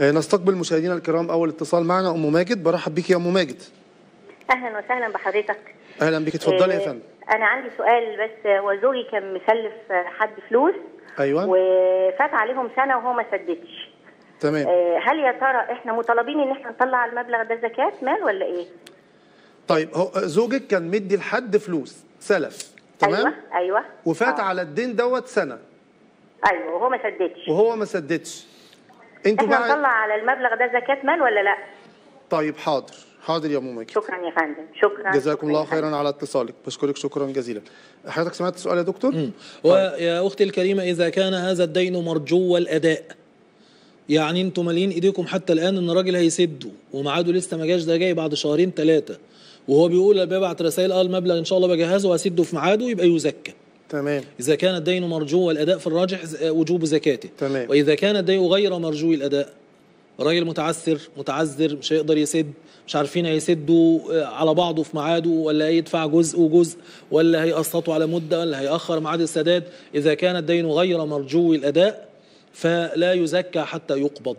آه، نستقبل مشاهدينا الكرام أول اتصال معنا أم ماجد. برحب بيك يا أم ماجد. أهلا وسهلا بحضرتك. أهلا بيك. اتفضلي يا آه، فندم. أنا عندي سؤال بس هو زوجي كان مسلف حد فلوس. أيوه. وفات عليهم سنة وهو ما سددش. تمام. آه، هل يا ترى إحنا مطالبين إن إحنا نطلع المبلغ ده زكاة مال ولا إيه؟ طيب هو زوجك كان مدي لحد فلوس سلف. تمام؟ أيوه أيوه. وفات آه. على الدين دوت سنة. أيوه وهو ما سددش. وهو ما سددش. أنتوا إحنا بقى نطلع على المبلغ ده زكاة مال ولا لا؟ طيب حاضر. حاضر يا أم ماجد. شكرا يا فندم. شكرا. جزاكم الله. خيرا على اتصالك. بشكرك شكرا جزيلا. حضرتك سمعت السؤال يا دكتور؟ ويا أختي الكريمة إذا كان هذا الدين مرجو الأداء يعني أنتوا مالين إيديكم حتى الآن إن الراجل هيسده وميعاده لسه ما جاش ده جاي بعد شهرين ثلاثة وهو بيقول بيبعت رسائل آه المبلغ إن شاء الله بجهزه وهسده في ميعاده يبقى يزكى. تمام. إذا كان الدين مرجو الاداء في الراجح ز- وجوب زكاته. تمام. وإذا كان الدين غير مرجو الأداء راجل متعسر متعذر مش هيقدر يسد مش عارفين هيسدوا آه، على بعضه في ميعاده ولا هيدفع جزء وجزء ولا هيقسطوا على مدة ولا هيأخر ميعاد السداد إذا كان الدين غير مرجو الأداء فلا يزكى حتى يقبض.